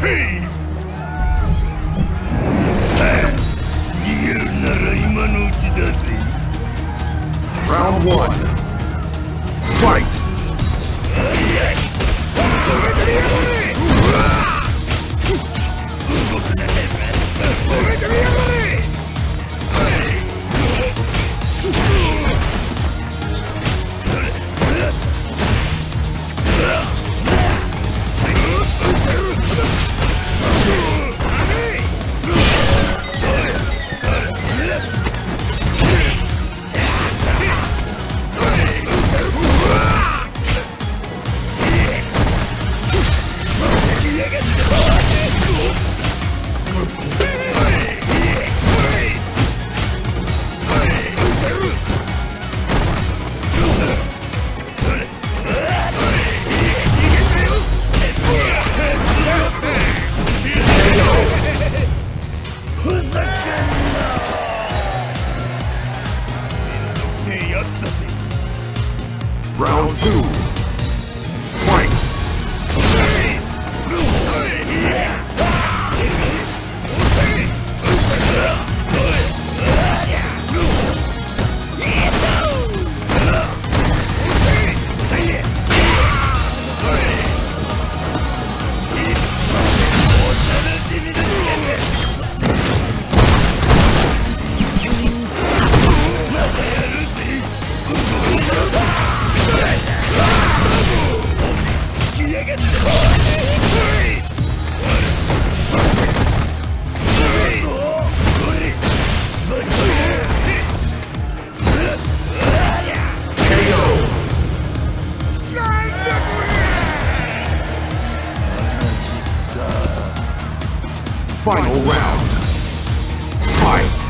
team! Round one. Round two. Final round. Fight!